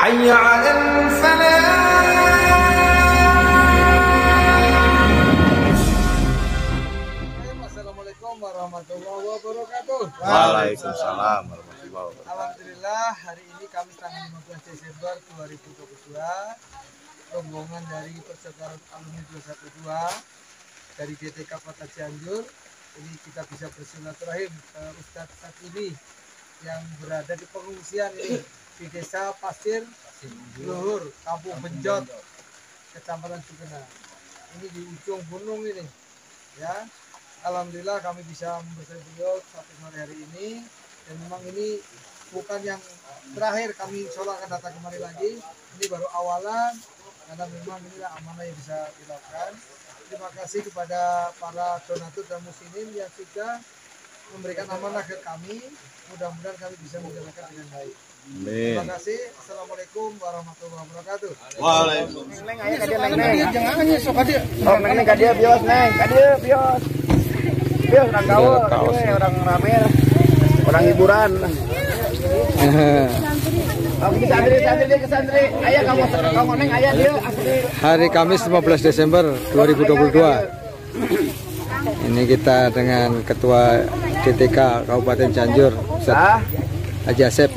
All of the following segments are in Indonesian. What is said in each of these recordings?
حي على الفلاح Assalamualaikum warahmatullahi wabarakatuh. Waalaikumsalam warahmatullahi wabarakatuh. Alhamdulillah hari ini Kamis tanggal 15 Desember 2022 rombongan dari Persatuan Alumni 212 dari DTK Kota Cianjur ini kita bisa bersilaturahim ke Ustadz Sakini yang berada di pengungsian ini di Desa Pasir Luhur, Kampung Benjot, Kecamatan Sukena. Ini di ujung gunung ini, ya. Alhamdulillah kami bisa membersih beliau sampai sore hari ini dan memang ini bukan yang terakhir kami Allah akan datang kemari lagi ini baru awalan karena memang inilah amanah yang bisa dilakukan terima kasih kepada para donatur dan muslimin yang sudah memberikan amanah ke kami mudah-mudahan kami bisa menjalankan dengan baik Amin. terima kasih assalamualaikum warahmatullahi wabarakatuh Waalaikumsalam. jangan nyesok aja Oh, neng neng kadia bios neng, kadia bios. Bios orang gaul, Kaos. kadia orang rame, orang hiburan. Santri, santri santri. Ayah kamu, kamu neng ayah dia. Hari Kamis 15 Desember 2022 Ini kita dengan Ketua DTK Kabupaten Cianjur Ustaz Haji Asep.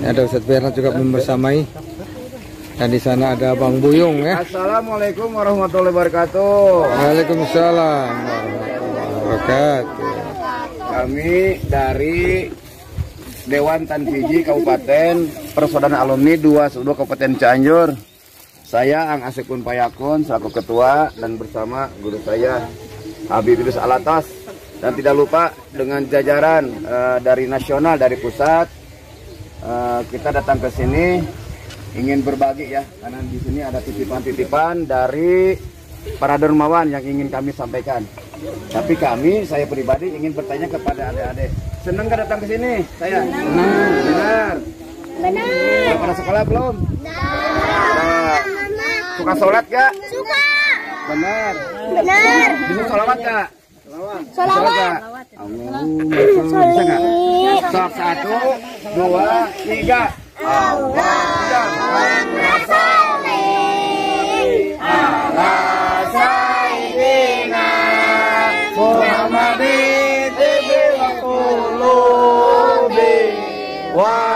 Ini Ada Ustaz Bernard juga membersamai. Dan di sana ada Bang Buyung ya. Assalamualaikum warahmatullahi wabarakatuh. Waalaikumsalam. Warahmatullahi wabarakatuh Kami dari Dewan Tanfiji Kabupaten Persaudaraan Alumni 2 Kabupaten Cianjur. Saya Ang Asekun Payakun selaku ketua dan bersama guru saya Habib Idrus Alatas dan tidak lupa dengan jajaran eh, dari nasional dari pusat eh, kita datang ke sini ingin berbagi ya karena di sini ada titipan-titipan dari para dermawan yang ingin kami sampaikan. Tapi kami, saya pribadi ingin bertanya kepada adik-adik. Senang gak datang ke sini? Saya? Senang. Benar. Benar. Pada sekolah belum? Nah. Suka sholat gak? Suka. Benar. Benar. Bisa sholawat gak? Sholawat. Allahumma Bisa gak? Sok satu, dua, tiga. Ala sayyidina Muhammadin tibil qulubi wa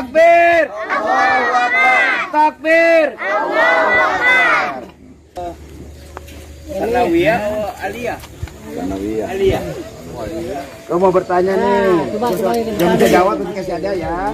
Takbir! Allahu Akbar! Takbir! Allahu Akbar! Sanawiyah Aliyah? Sanawiyah. Aliyah. Kau mau bertanya nih? Yang bisa jawab nanti kasih ada ya.